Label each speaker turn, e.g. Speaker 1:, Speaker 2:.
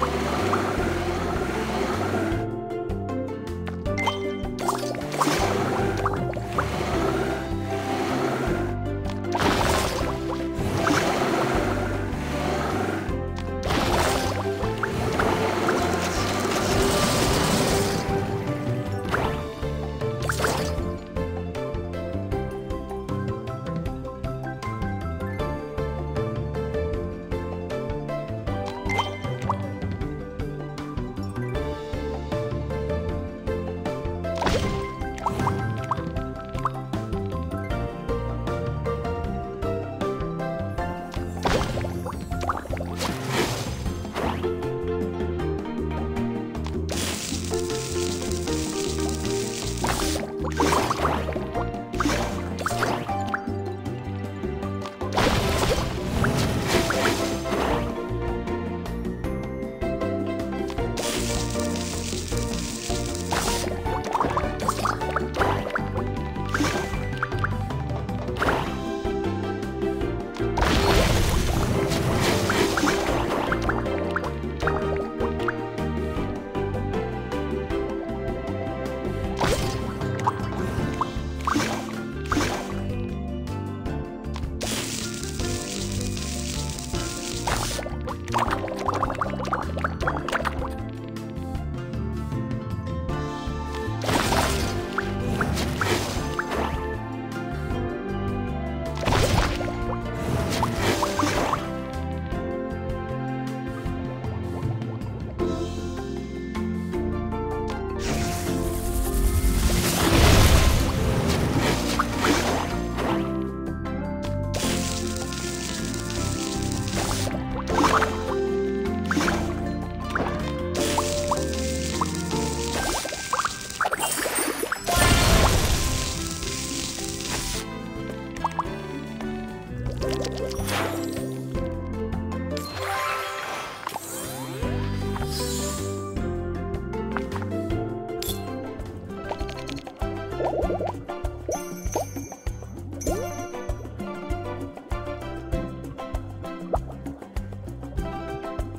Speaker 1: あ Thank you. Thank you.